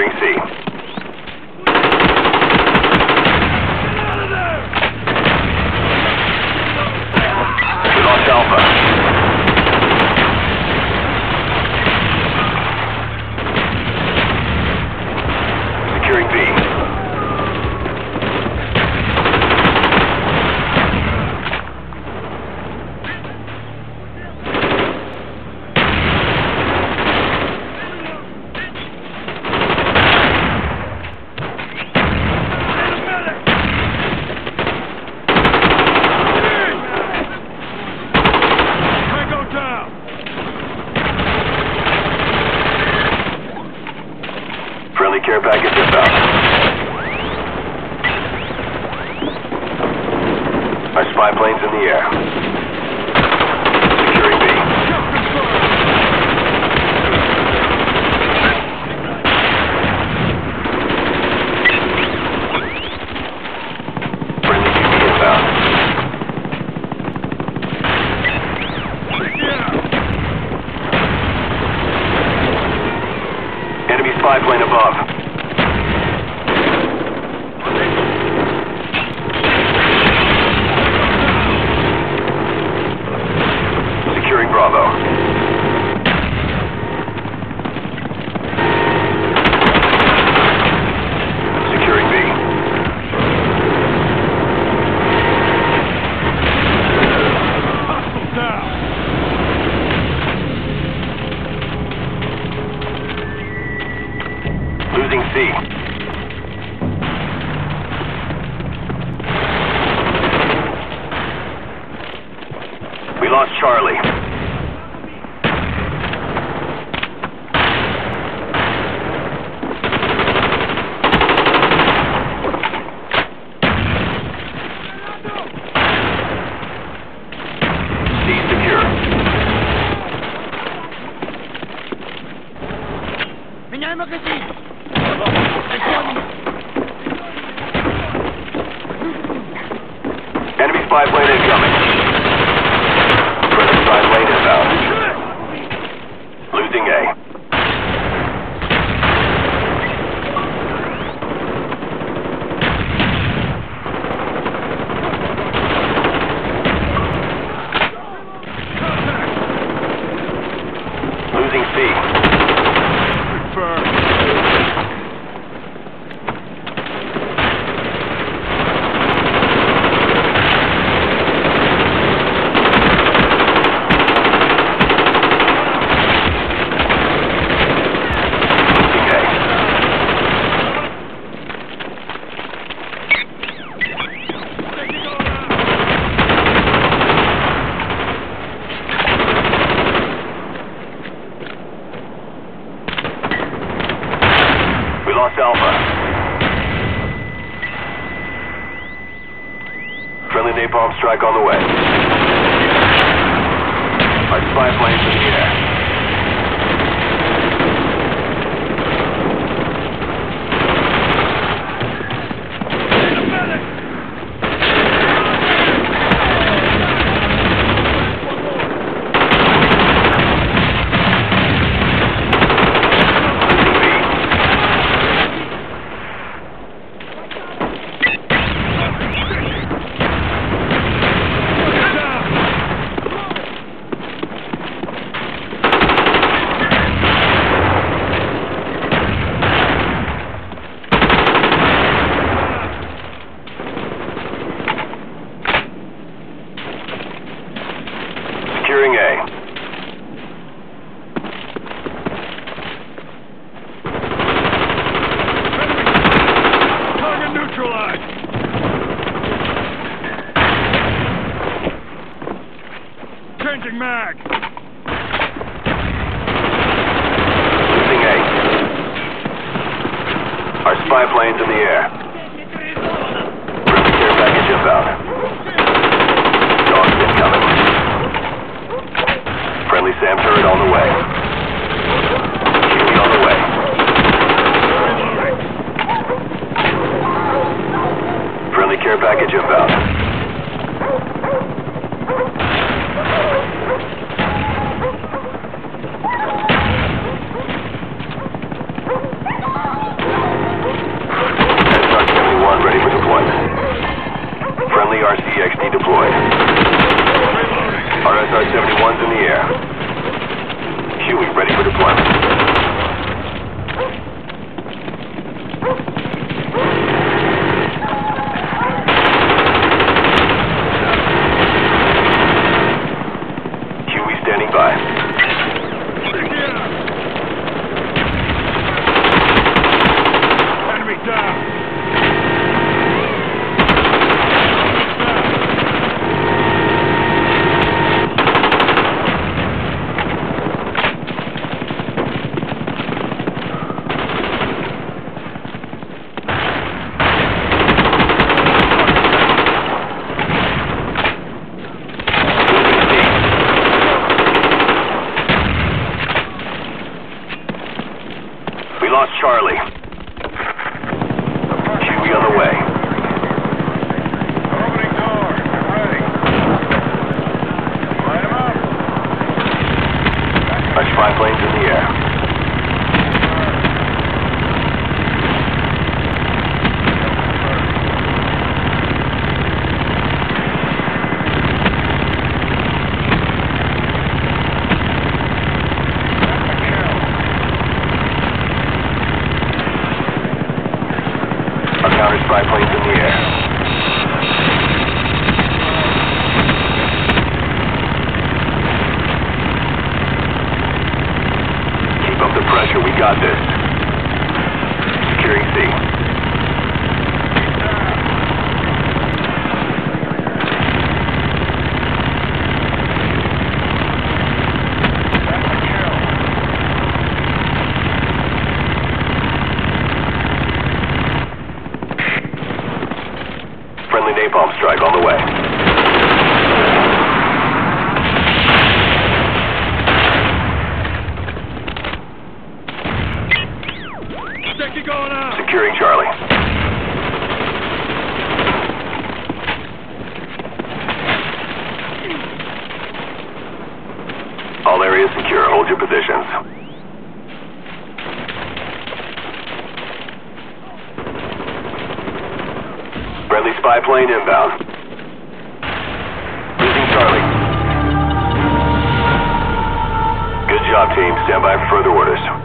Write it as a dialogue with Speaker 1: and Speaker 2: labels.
Speaker 1: Securing C. We lost Alpha. Securing B.
Speaker 2: Tango down!
Speaker 1: Friendly care package inbound. Our spy plane's in the air. Securing B. Friendly. Enemy spy plane above.
Speaker 3: democracy!
Speaker 1: Enemy spy plane incoming. Friendly spy plane inbound. Losing A. Losing C. lost Alpha. Friendly napalm strike on the way. Our spy plane's in the air. Our plane's in the air. Friendly care package inbound. Dogs incoming. Friendly SAM turret on the way. Huey on the way. Friendly care package inbound. B-71's in the air. Huey ready for deployment. Huey standing by.
Speaker 2: Enemy down.
Speaker 1: We lost Charlie. Huey on the way.
Speaker 2: Opening door. Get ready. Light 'em up.
Speaker 1: Our spy planes in the air. Counter spy planes in the air. Keep up the pressure. We got this. Securing C. napalm strike on the way.
Speaker 2: Going.
Speaker 1: Securing Charlie. Friendly spy plane inbound. Losing Charlie. Good job, team. Stand by for further orders.